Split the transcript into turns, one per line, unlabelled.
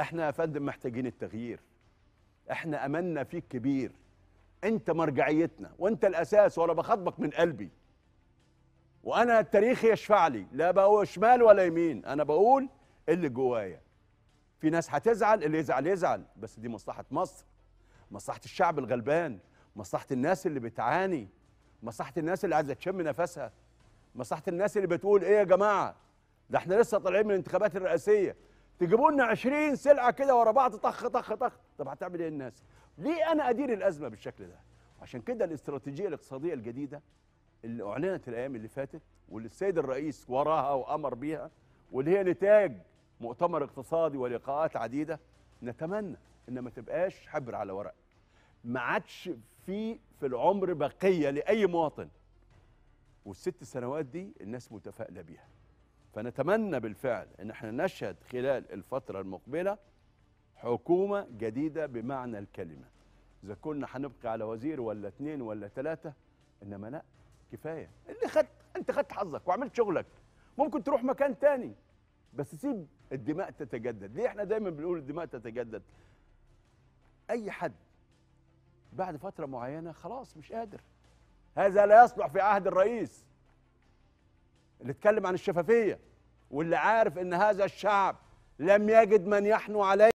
إحنا يا فندم محتاجين التغيير. إحنا املنا فيك كبير. انت مرجعيتنا وانت الاساس وأنا بخاطبك من قلبي. وأنا التاريخ يشفع لي لا بقول شمال ولا يمين أنا بقول اللي جوايا. في ناس هتزعل اللي يزعل يزعل بس دي مصلحة مصر. مصلحة الشعب الغلبان مصلحة الناس اللي بتعاني مصلحة الناس اللي عايزة تشم نفسها مصلحة الناس اللي بتقول إيه يا جماعة؟ ده إحنا لسه طالعين من الانتخابات الرئاسية. تجيبوا لنا 20 سلعة كده ورا بعض طخ طخ طخ. طب هتعمل إيه الناس؟ ليه أنا أدير الأزمة بالشكل ده؟ عشان كده الاستراتيجية الاقتصادية الجديدة اللي أعلنت الأيام اللي فاتت واللي السيد الرئيس وراها وأمر بيها واللي هي نتاج مؤتمر اقتصادي ولقاءات عديدة نتمنى إن ما تبقاش حبر على ورق. ما عادش في في العمر بقية لأي مواطن. والست سنوات دي الناس متفائلة بيها. فنتمنى بالفعل إن إحنا نشهد خلال الفترة المقبلة حكومة جديدة بمعنى الكلمة. إذا كنا هنبقى على وزير ولا اتنين ولا ثلاثة إنما لا كفاية. اللي خدت أنت خدت حظك وعملت شغلك. ممكن تروح مكان تاني بس سيب الدماء تتجدد. ليه إحنا دايما بنقول الدماء تتجدد؟ أي حد بعد فترة معينة خلاص مش قادر. هذا لا يصلح في عهد الرئيس. اللي اتكلم عن الشفافية واللي عارف إن هذا الشعب لم يجد من يحنو عليه.